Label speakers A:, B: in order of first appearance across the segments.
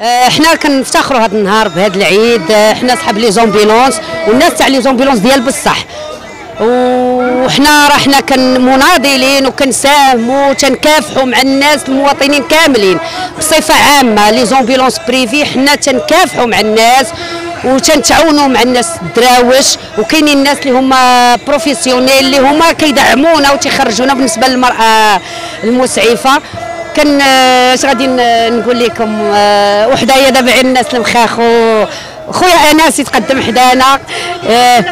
A: آه، حنا كنفتخروا هذا النهار بهذا العيد. آه، حنا صحاب les ambulances والناس تاع les ambulances ديال بصح. وحنا راه حنا وكنساهموا تنكافحوا مع الناس المواطنين كاملين. بصفة عامة les ambulances privées حنا تنكافحوا مع الناس وتنتعاونوا مع الناس الدراوش. وكاينين الناس اللي هما professionnels اللي هما كيدعمونا وتيخرجونا بالنسبة للمرأة المسعفة. كان آه، اش غادي نقول لكم آه، وحدايا دابا غير الناس المخاخو خويا أنس يتقدم حدانا آه،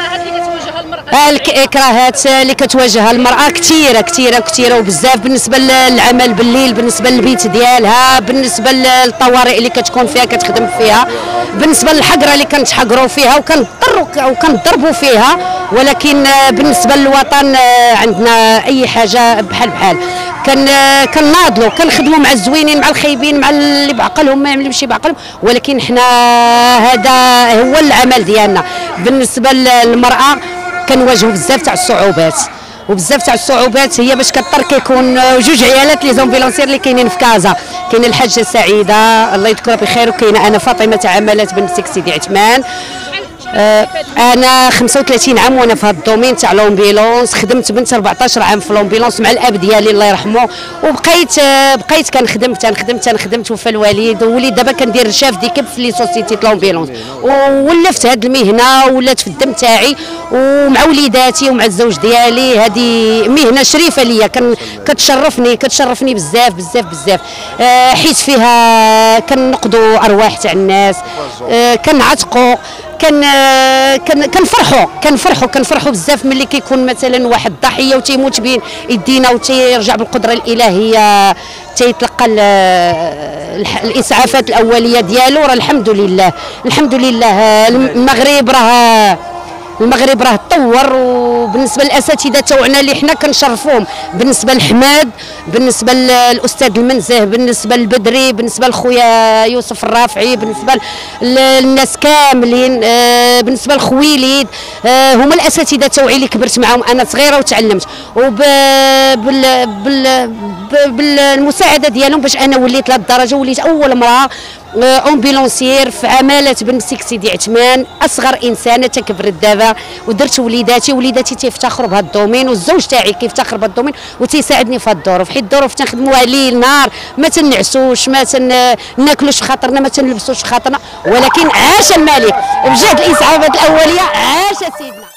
A: الاكراهات اللي كتواجهها المرأة كثيره كثيره كثيره وبزاف بالنسبة للعمل بالليل بالنسبة للبيت ديالها بالنسبة للطوارئ اللي كتكون فيها كتخدم فيها بالنسبة للحقرة اللي كنتحقروا فيها وكنضطروا وكنضربوا فيها. ولكن بالنسبة للوطن آه، عندنا أي حاجة بحال بحال. كان كنناضلوا كنخدموا مع الزوينين مع الخايبين مع اللي بعقلهم ما ماشي بعقلهم. ولكن حنا هذا هو العمل ديالنا. بالنسبة للمرأة كنواجهوا بزاف تاع الصعوبات. وبزاف تاع الصعوبات هي باش كضطر كيكون جوج عيالات لي زومبيلونسير اللي كاينين في كازا. كاين الحاجة سعيده الله يذكرها بخير وكاينة أنا فاطمة تعاملات بنت سيدي عثمان. أنا 35 عام وأنا في هذا ال domaine تاع l'ambulance خدمت بنت 14 عام في l'ambulance مع الأب ديالي الله يرحمه وبقيت آه، بقيت كنخدم تنخدم تنخدم توفى الوالد ووليد دابا كندير chef d'équipe في les sociétés l'ambulance وولفت هذه المهنة ولات في الدم تاعي ومع وليداتي ومع الزوج ديالي هذه مهنة شريفة ليا كتشرفني كتشرفني بزاف بزاف بزاف. آه، حيت فيها كننقذوا أرواح تاع الناس آه، كنعتقوا كان كان كنفرحوا كنفرحوا كنفرحوا بزاف ملي كيكون مثلا واحد ضحيه وتيموت بين يدينا وتيرجع بالقدرة الإلهية تيتلقى الح- الإسعافات الأولية ديالو راه الحمد لله الحمد لله المغرب راه المغرب راه تطور وبالنسبة للأساتذة تاعنا اللي حنا كنشرفوهم. بالنسبة لحماد بالنسبة للأستاذ المنزه بالنسبة للبدري بالنسبة لخويا يوسف الرافعي بالنسبة للناس كاملين. آه، بالنسبة لخويليد آه، هما الأساتذة تاوعي اللي كبرت معاهم أنا صغيرة وتعلمت. وب بال بال ب- بالمساعدة ديالهم باش أنا وليت لهاد الدرجه وليت أول امراه ambulancière في عمالة بن سيدي عثمان أصغر إنسانة تكبرت دابا. ودرت وليداتي وليداتي تيفتخروا بهذا ال domaine والزوج تاعي كيفتخر بهذا ال domaine وتيساعدني في هذه الظروف. حيت الظروف تنخدموها ليل نهار ما تنعسوش ما تن... ناكلوش في خاطرنا ما تنلبسوش خاطرنا ولكن عاش الملك. بجهد الصحابة الأولية. عاش سيدنا.